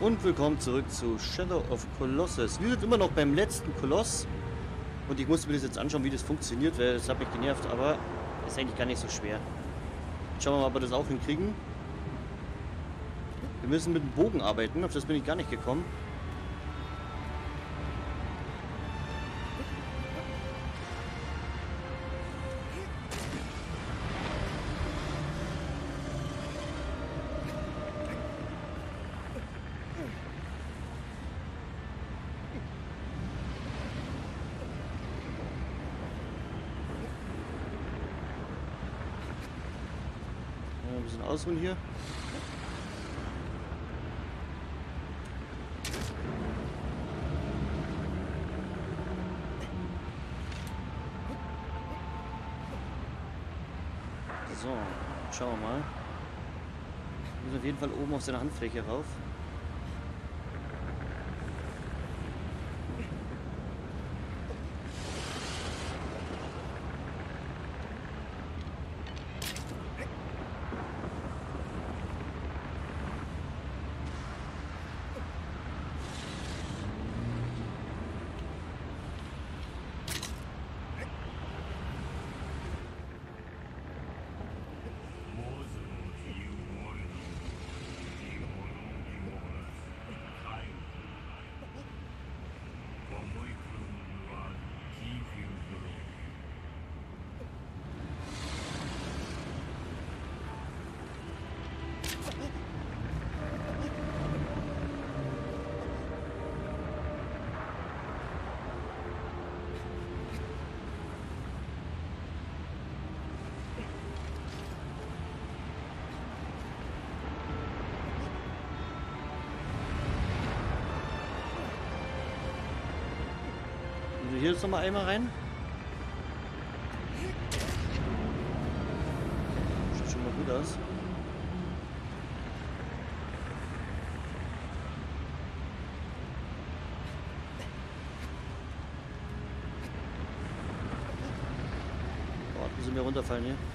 Und willkommen zurück zu Shadow of Colossus. Wir sind immer noch beim letzten Koloss. Und ich musste mir das jetzt anschauen, wie das funktioniert, weil das hat mich genervt, aber ist eigentlich gar nicht so schwer. Schauen wir mal, ob wir das auch hinkriegen. Wir müssen mit dem Bogen arbeiten, auf das bin ich gar nicht gekommen. Ausruhen hier. So, schauen wir mal. Wir müssen auf jeden Fall oben auf seine Handfläche rauf. Hier jetzt nochmal einmal rein. Sieht schon mal gut aus. Boah, müssen wir runterfallen hier.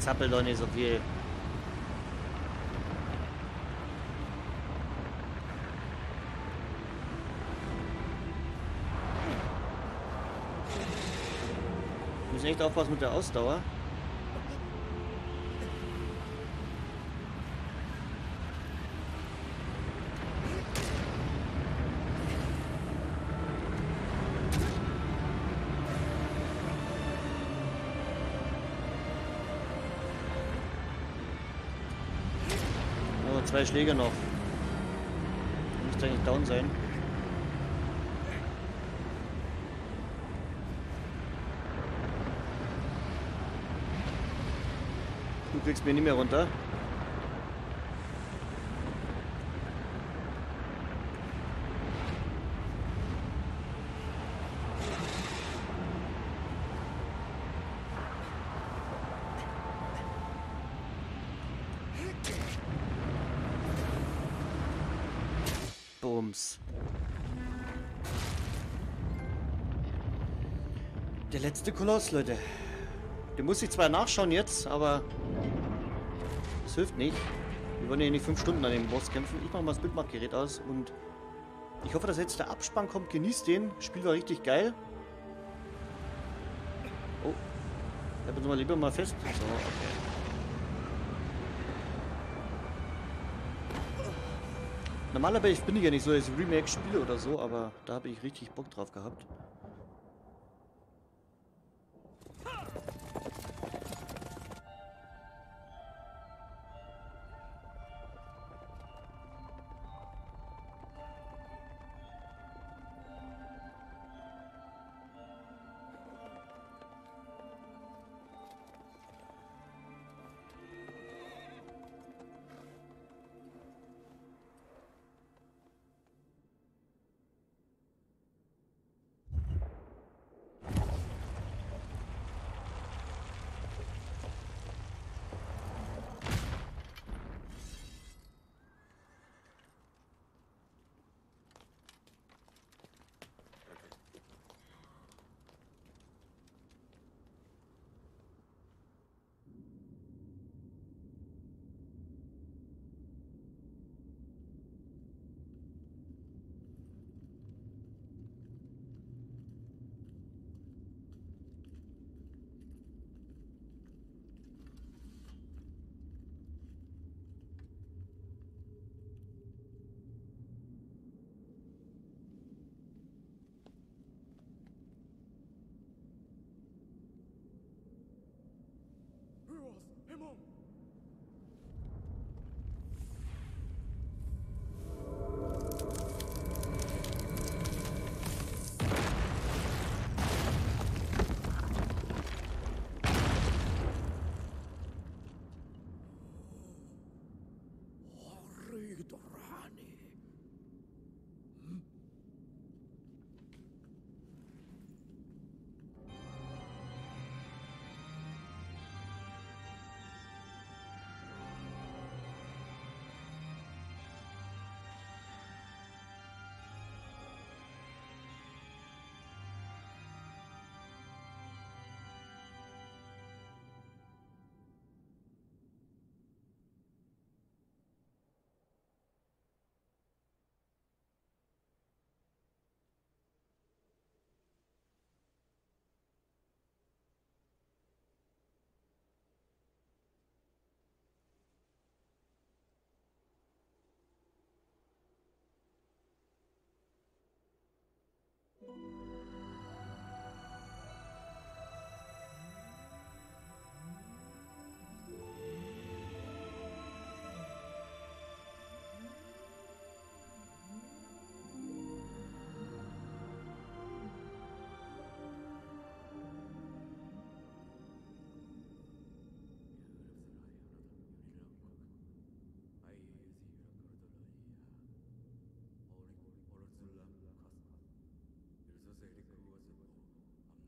Zappel doch nicht so viel. Wir müssen echt aufpassen mit der Ausdauer. Zwei Schläge noch. Müsste eigentlich down sein. Du kriegst mir nicht mehr runter. Der letzte Koloss, Leute. Den muss ich zwar nachschauen jetzt, aber es hilft nicht. Wir wollen ja nicht fünf Stunden an dem Boss kämpfen. Ich mache mal das Bildmachgerät aus und ich hoffe, dass jetzt der Abspann kommt. Genießt den. Spiel war richtig geil. Oh. Bleib uns mal lieber mal fest. So, okay. Normalerweise bin ich ja nicht so, dass ich Remake spiele oder so, aber da habe ich richtig Bock drauf gehabt.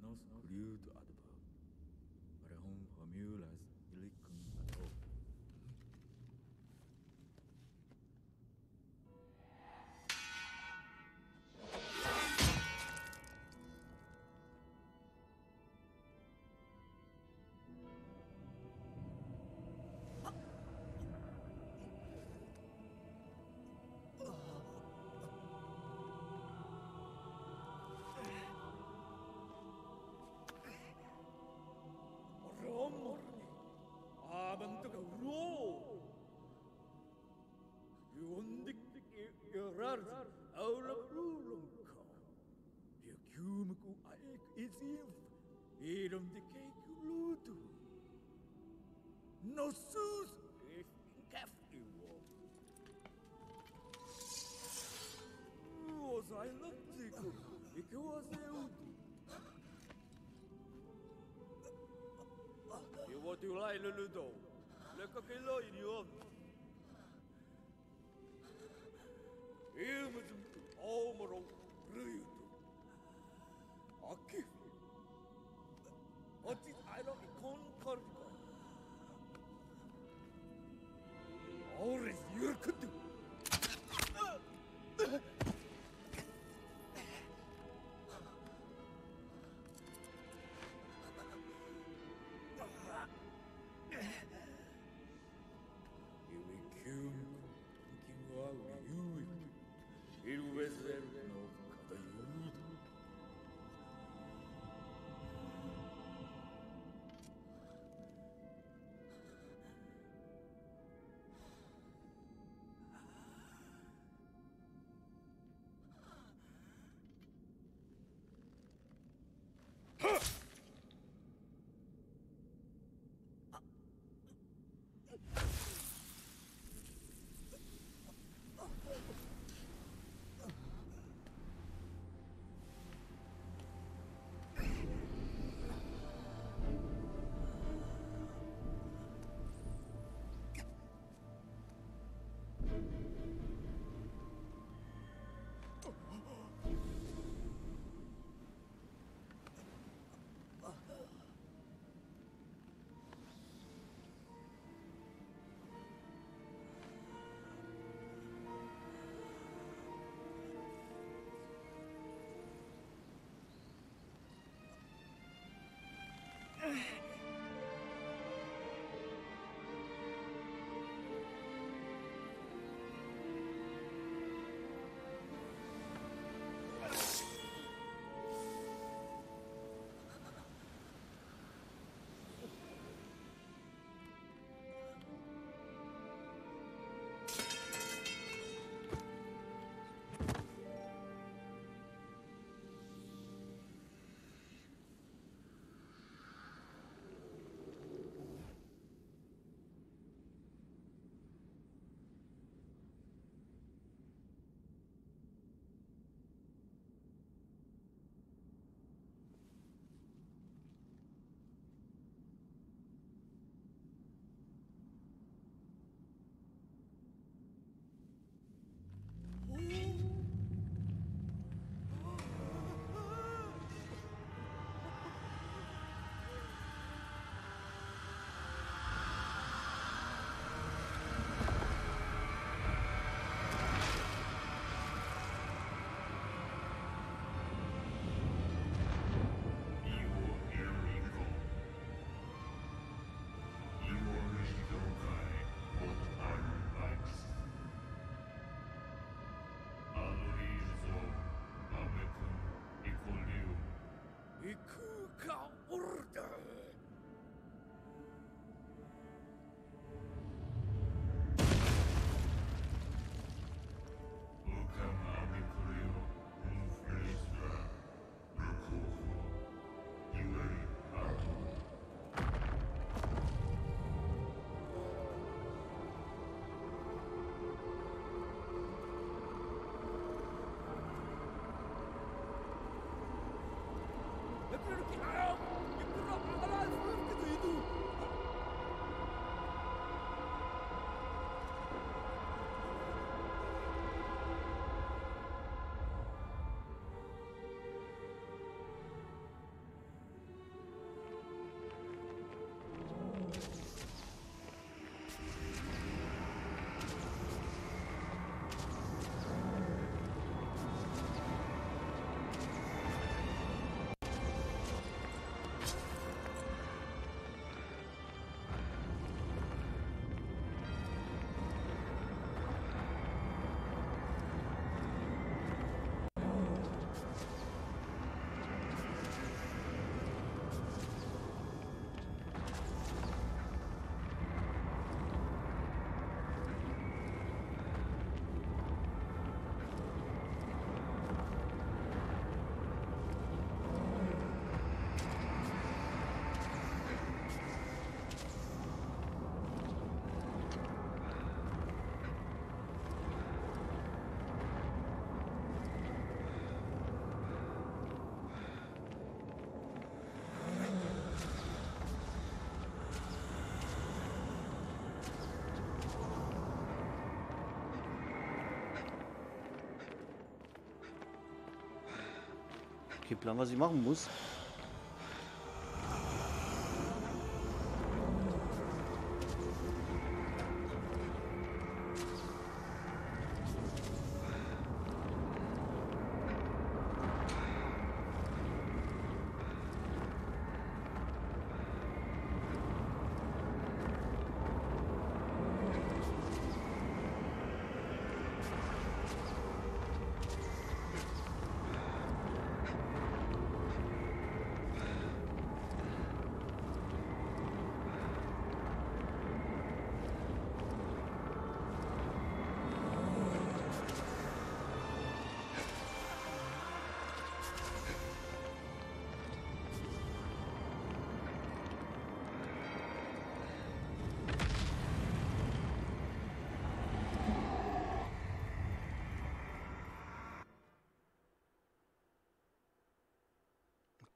no screwed at the pub. But at home, her الأرض أو لبلولنكا يكيومكو أيك إزيف إيرم دكيك لودو نصوص إف كف إيوو وزعي لبديكو إكوازي أودو Iwo tu lai lulu do. Lekakiloi ni ovni. all moral gonna Plan, was ich machen muss.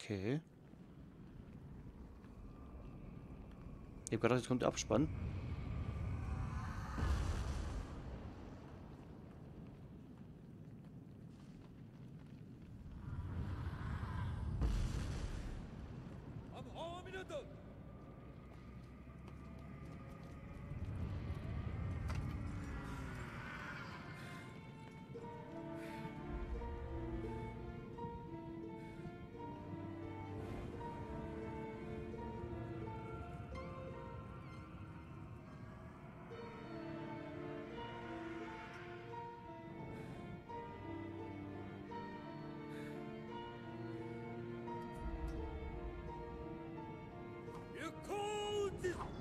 Okay. Ich hab gedacht, jetzt kommt der Abspann. this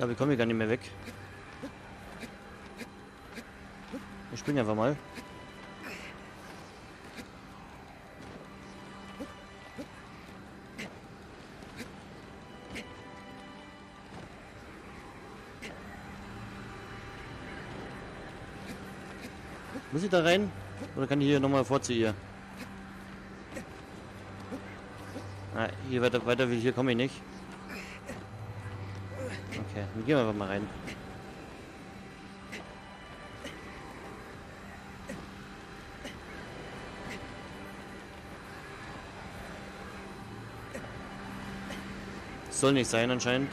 glaube, ich komme hier gar nicht mehr weg. Ich springe einfach mal. Muss ich da rein? Oder kann ich hier nochmal vor zu ihr? Ah, hier weiter, weiter will hier komme ich nicht. Dann gehen wir einfach mal rein. Soll nicht sein anscheinend.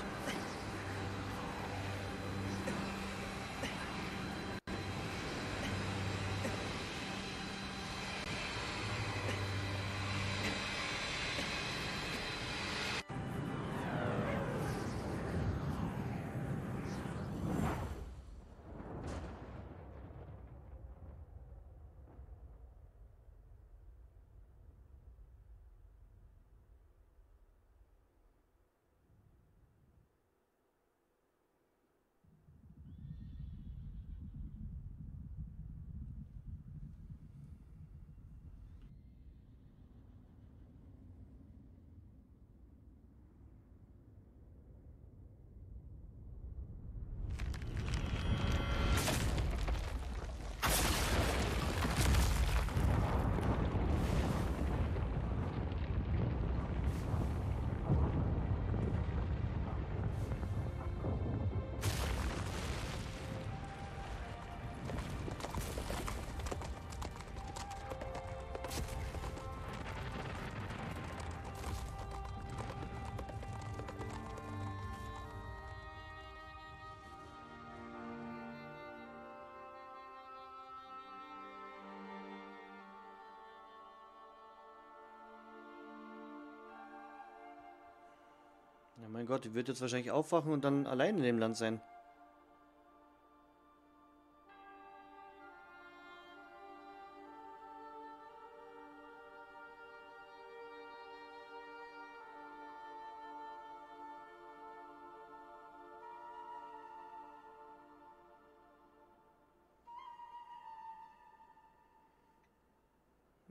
Ja, mein Gott, die wird jetzt wahrscheinlich aufwachen und dann allein in dem Land sein.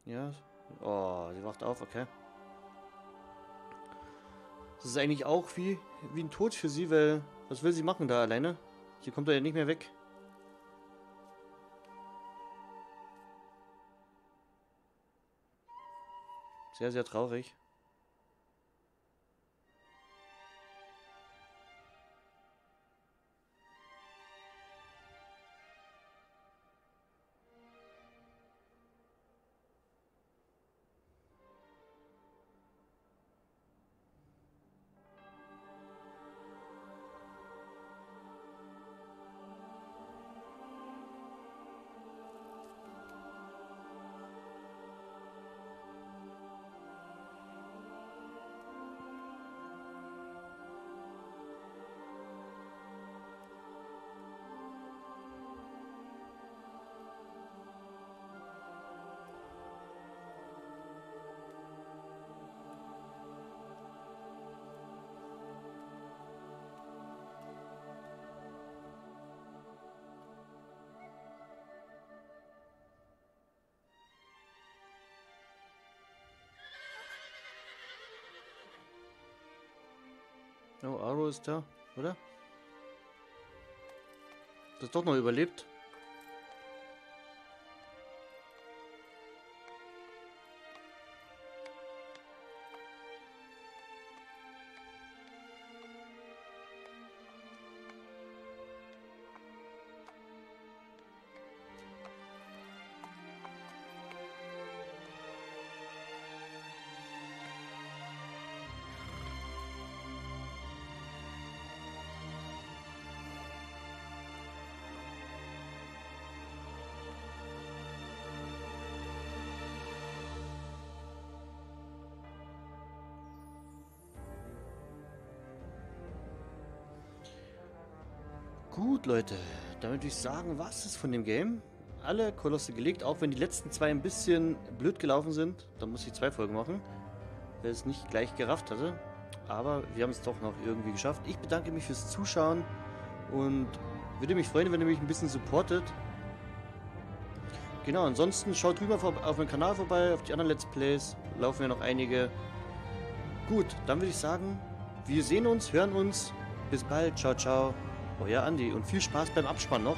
Ja. Oh, sie wacht auf, okay. Das ist eigentlich auch wie, wie ein Tod für sie, weil was will sie machen da alleine? Sie kommt da ja nicht mehr weg. Sehr, sehr traurig. Oh, Aro ist da, oder? Das doch noch überlebt. Gut, Leute. Damit würde ich sagen, was ist von dem Game? Alle Kolosse gelegt, auch wenn die letzten zwei ein bisschen blöd gelaufen sind. Da muss ich zwei Folgen machen, weil es nicht gleich gerafft hatte. Aber wir haben es doch noch irgendwie geschafft. Ich bedanke mich fürs Zuschauen und würde mich freuen, wenn ihr mich ein bisschen supportet. Genau, ansonsten schaut rüber auf meinen Kanal vorbei, auf die anderen Let's Plays. Laufen ja noch einige. Gut, dann würde ich sagen, wir sehen uns, hören uns. Bis bald. Ciao, ciao. Euer Andi und viel Spaß beim Abspann noch.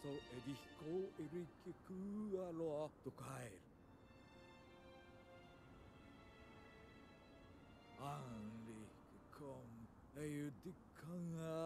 ソエディヒコエリキクアロアと帰るアンリックコンエユディカンア